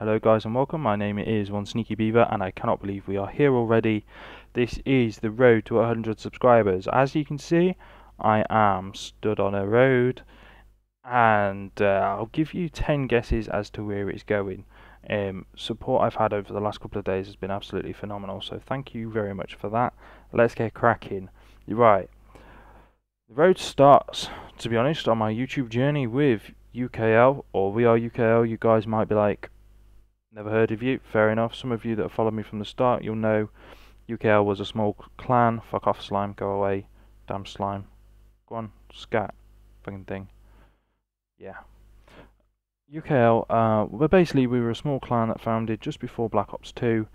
Hello guys and welcome, my name is One Sneaky Beaver and I cannot believe we are here already. This is the road to 100 subscribers. As you can see, I am stood on a road and uh, I'll give you 10 guesses as to where it's going. Um, support I've had over the last couple of days has been absolutely phenomenal, so thank you very much for that. Let's get cracking. Right. The road starts, to be honest, on my YouTube journey with UKL or We Are UKL. You guys might be like, Never heard of you. Fair enough. Some of you that have followed me from the start, you'll know UKL was a small clan. Fuck off, slime. Go away. Damn slime. Go on. Scat. Fucking thing. Yeah. UKL, uh, well, basically, we were a small clan that founded just before Black Ops 2.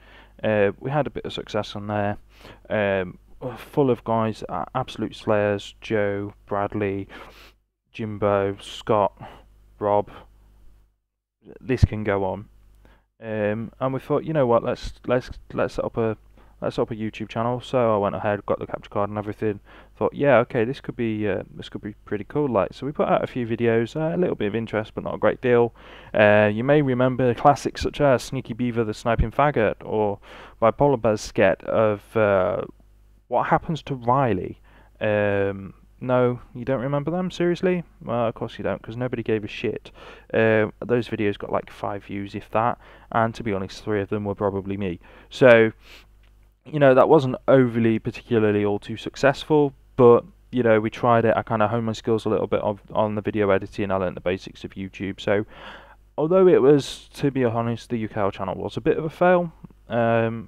Uh, we had a bit of success on there. Um, full of guys, uh, absolute slayers Joe, Bradley, Jimbo, Scott, Rob. This can go on. Um, and we thought, you know what, let's let's let's set up a let's set up a YouTube channel. So I went ahead, got the capture card and everything. Thought, yeah, okay, this could be uh, this could be pretty cool. Like, so we put out a few videos, uh, a little bit of interest, but not a great deal. Uh, you may remember classics such as Sneaky Beaver, the Sniping Faggot, or Bipolar Bear's sketch of uh, what happens to Riley. Um, no, you don't remember them? Seriously? Well, of course you don't, because nobody gave a shit. Uh, those videos got like five views, if that, and to be honest, three of them were probably me. So, you know, that wasn't overly particularly all too successful, but you know, we tried it. I kind of honed my skills a little bit of, on the video editing. I learned the basics of YouTube. So, although it was, to be honest, the UKL channel was a bit of a fail, um,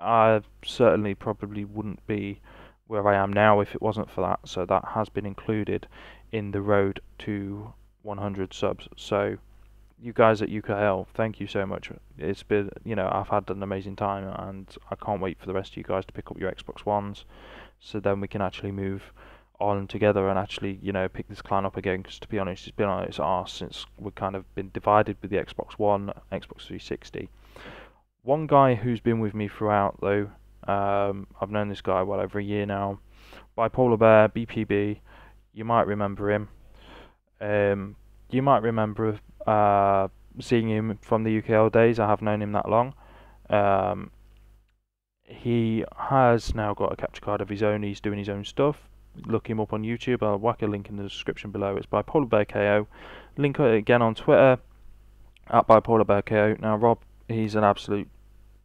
I certainly probably wouldn't be where I am now if it wasn't for that. So that has been included in the road to 100 subs. So you guys at UKL, thank you so much. It's been, you know, I've had an amazing time and I can't wait for the rest of you guys to pick up your Xbox Ones so then we can actually move on together and actually, you know, pick this clan up again because to be honest, it's been on its arse since we've kind of been divided with the Xbox One, Xbox 360. One guy who's been with me throughout though um, I've known this guy well over a year now. Bipolar Bear, BPB, you might remember him. Um, you might remember uh, seeing him from the UKL days. I have known him that long. Um, he has now got a capture card of his own. He's doing his own stuff. Look him up on YouTube. I'll whack a link in the description below. It's Bipolar Bear KO. Link again on Twitter at Bipolar Bear KO. Now, Rob, he's an absolute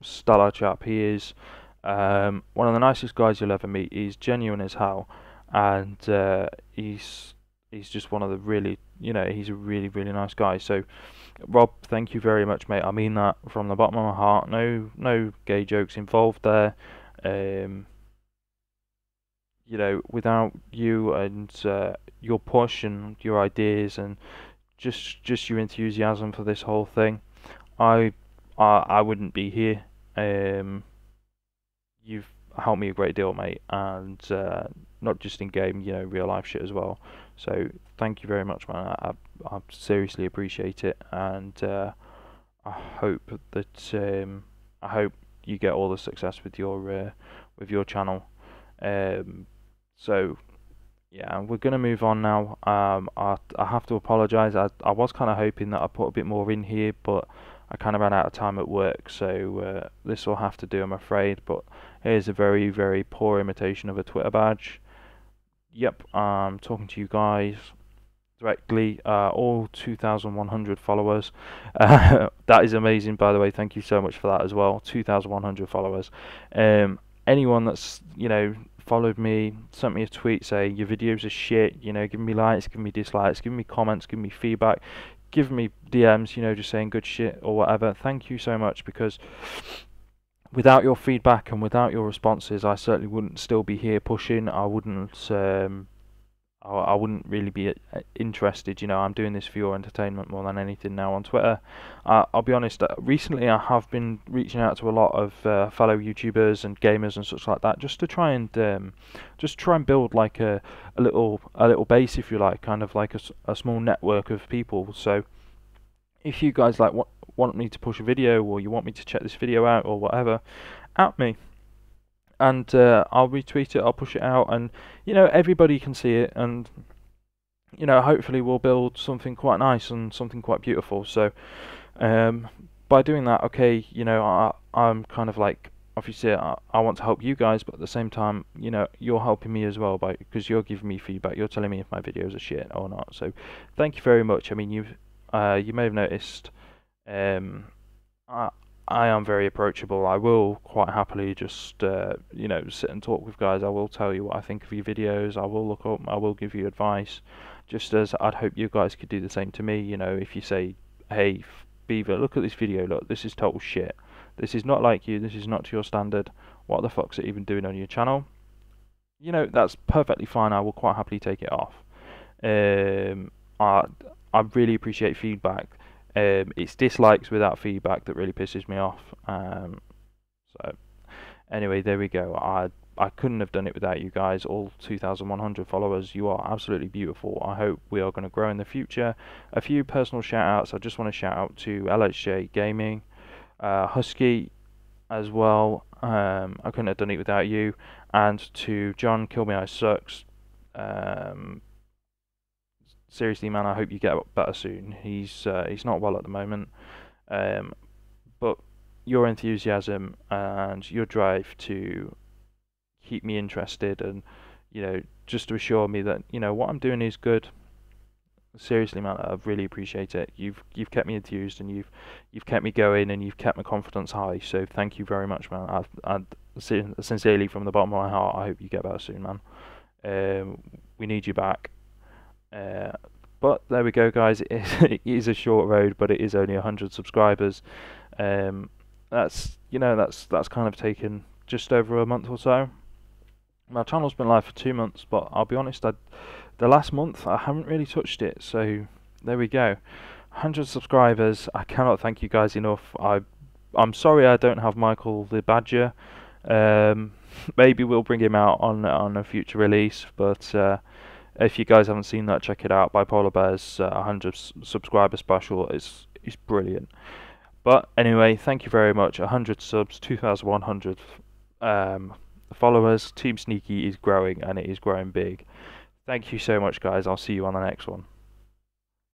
stellar chap. He is um, one of the nicest guys you'll ever meet. He's genuine as hell, and uh, he's he's just one of the really, you know, he's a really really nice guy. So, Rob, thank you very much, mate. I mean that from the bottom of my heart. No no gay jokes involved there. Um, you know, without you and uh, your push and your ideas and just just your enthusiasm for this whole thing, I I, I wouldn't be here. Um, you've helped me a great deal, mate, and uh, not just in game, you know, real life shit as well. So thank you very much, man. I, I seriously appreciate it, and uh, I hope that um, I hope you get all the success with your uh, with your channel. Um, so yeah, we're gonna move on now. Um, I I have to apologise. I I was kind of hoping that I put a bit more in here, but I kind of ran out of time at work, so uh, this will have to do, I'm afraid. But here's a very, very poor imitation of a Twitter badge. Yep, I'm talking to you guys directly, uh, all 2,100 followers. Uh, that is amazing, by the way. Thank you so much for that as well. 2,100 followers. Um, anyone that's you know followed me, sent me a tweet saying your videos are shit. You know, give me likes, give me dislikes, give me comments, give me feedback give me DMs, you know, just saying good shit or whatever. Thank you so much because without your feedback and without your responses, I certainly wouldn't still be here pushing. I wouldn't. Um, I, wouldn't really be uh, interested. You know, I'm doing this for your entertainment more than anything now on Twitter. Uh, I'll be honest. Uh, recently, I have been reaching out to a lot of uh, fellow YouTubers and gamers and such like that, just to try and um, just try and build like a, a little a little base, if you like, kind of like a, a small network of people. So, if you guys like want want me to push a video or you want me to check this video out or whatever, at me and uh, I'll retweet it, I'll push it out, and you know everybody can see it, and you know hopefully we'll build something quite nice and something quite beautiful. So Um, by doing that, okay, you know, I, I'm kind of like obviously I, I want to help you guys, but at the same time, you know, you're helping me as well by because you're giving me feedback. You're telling me if my videos are shit or not. So, thank you very much. I mean, you uh, you may have noticed, um, I I am very approachable. I will quite happily just uh, you know sit and talk with guys. I will tell you what I think of your videos. I will look up. I will give you advice. Just as I'd hope you guys could do the same to me. You know, if you say, hey, Beaver, look at this video. Look, this is total shit this is not like you, this is not to your standard. What the fuck's it even doing on your channel? You know, that's perfectly fine. I will quite happily take it off. Um, I, I really appreciate feedback. Um, it's dislikes without feedback that really pisses me off. Um, so, anyway, there we go. I I couldn't have done it without you guys, all 2,100 followers. You are absolutely beautiful. I hope we are going to grow in the future. A few personal shout outs. I just want to shout out to LHJ Gaming, uh, Husky as well. Um, I couldn't have done it without you. And to John, Kill Me I Sucks. Um, seriously, man, I hope you get better soon. He's uh, he's not well at the moment, um, but your enthusiasm and your drive to keep me interested and you know just to assure me that you know what I'm doing is good seriously, man, I really appreciate it. You've you've kept me enthused and you've you've kept me going and you've kept my confidence high. So thank you very much, man. I, I sincerely from the bottom of my heart, I hope you get better soon, man. Um, we need you back. Uh, but there we go, guys. It is, it is a short road, but it is only hundred subscribers. Um, that's you know that's that's kind of taken just over a month or so. My channel's been live for two months, but I'll be honest, I the last month I haven't really touched it so there we go 100 subscribers I cannot thank you guys enough I I'm sorry I don't have Michael the Badger um, maybe we'll bring him out on on a future release but uh, if you guys haven't seen that check it out. Bipolar Bears uh, 100 subscriber special. It's it's brilliant. But anyway thank you very much. 100 subs 2100 um, followers. Team Sneaky is growing and it is growing big. Thank you so much, guys. I'll see you on the next one.